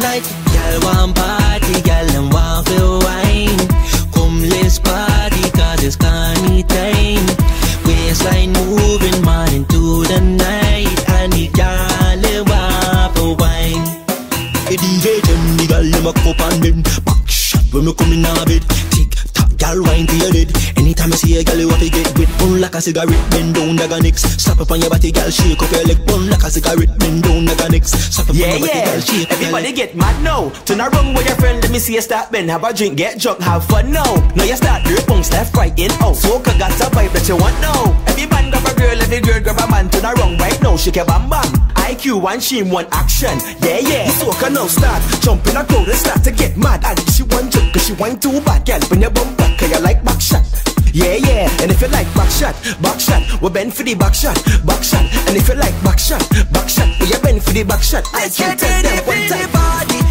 tonight. Girl, one party, girl, and one feel wine. Come, let's party, cause it's carny time. Waistline moving, man into the night. And the y'all, a waffle wine. The DJ, tell the girl, you my cup and then Back shot when we come in our bed. Tick Gal wine to your head. Anytime you see a gal, you want to get wet. Burn like a cigarette, bend down like a nicks. Stop up on your body, gal, shake up your leg. Burn like a cigarette, bend down like a nicks. Stop up yeah, on your body, yeah. gal, shake up Everybody your leg. get mad now. Turn around with your friend, let me see you stop. Bend, have a drink, get drunk, have fun now. Now you start your punks left, right, in, out. Soca got a vibe that you want now. Every man grab a girl, every girl grab a man. Turn around right now, shake your bam bam. IQ one, she one action. Yeah, yeah. Soca now start. Jump in a crowd and start to get mad. And one too bad, girl, bring your bumper, cause you like back shot. Yeah, yeah, and if you like back shot, back shot, we bend for the back shot, back shot. And if you like back shot, back shot, we bend for the back shot. I can't tell them one time.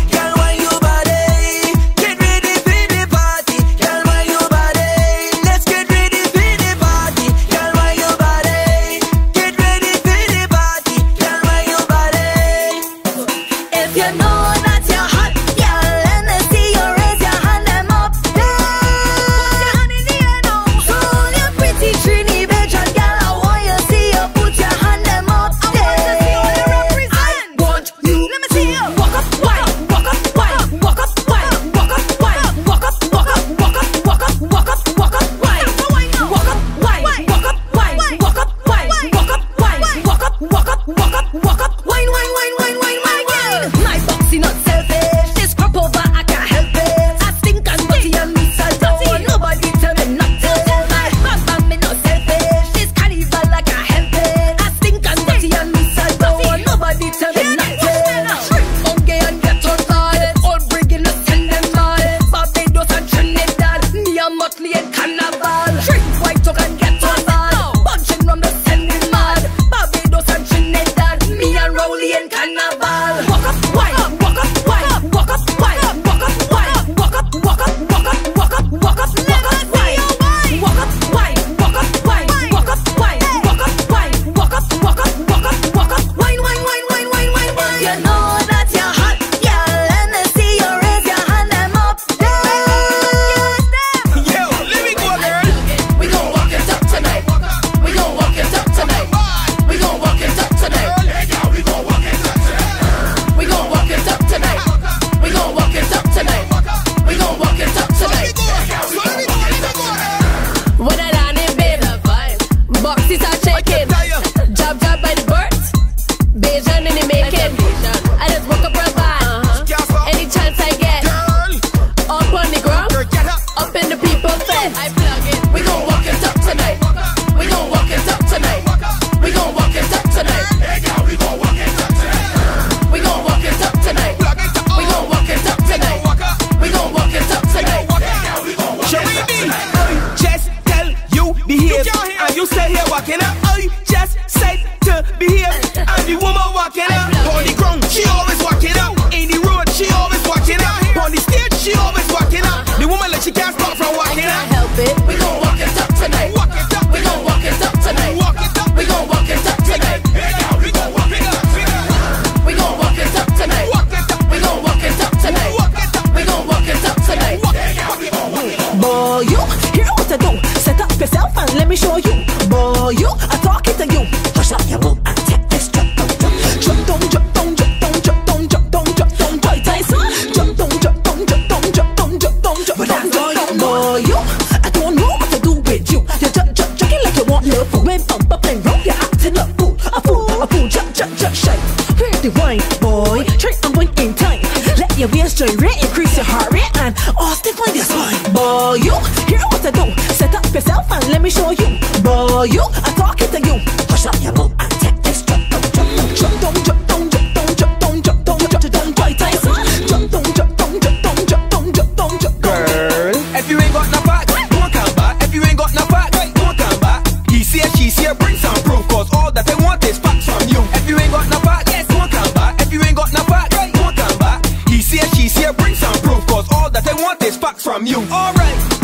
Sahara and all stick on this one. Boy, you hear what I do? Set up yourself and let me show you. Boy, you, I talk it to you. Hush up, you go.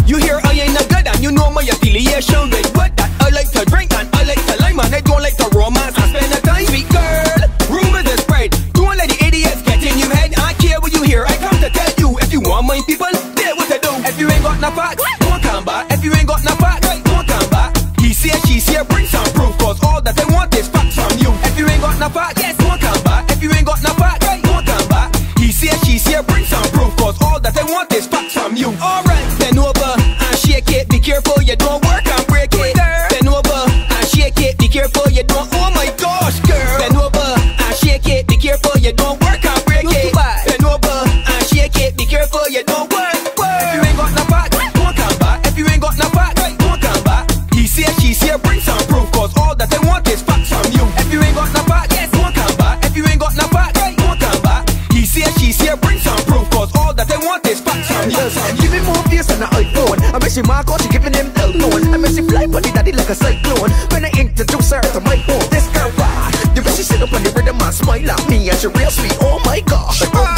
You hear I ain't a good and you know my affiliation with what that I like to drink and I like to lime and I don't like to romance. I spend a time sweet girl. Rumors are spread. Don't let the idiots get in your head. I care what you hear. I come to tell you if you want my people, there what to do. If you ain't got no facts, don't come back. If you ain't got no facts. here, bring some proof. Cause all that they want is facts from you. If you ain't got no back, yes, one come back. If you ain't got no back, right, one come back. He's here, she here, bring some proof. Cause all that they want is facts from you. Give me more views than an iPhone. I miss you, my girl, she giving him the loan. I miss you, fly, buddy, daddy, like a cyclone. When I introduce her to my phone, this girl, why? The way she sit up on the rhythm and smile at me, and she real sweet, oh my gosh. Oh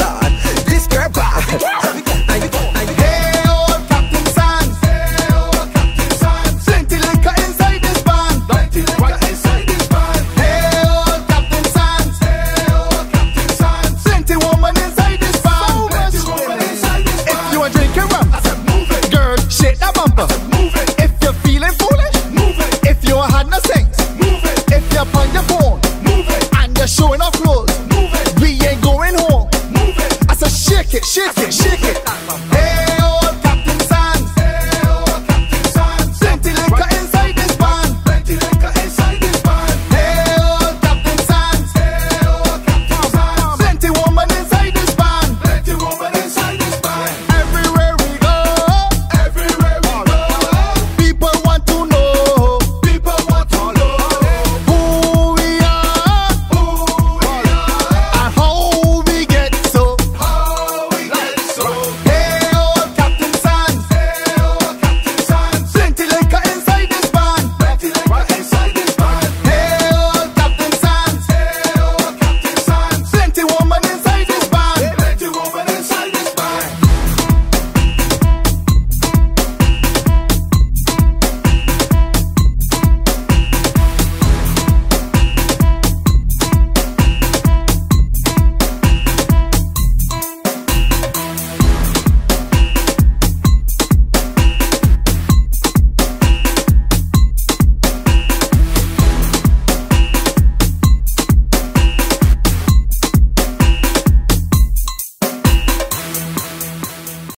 enough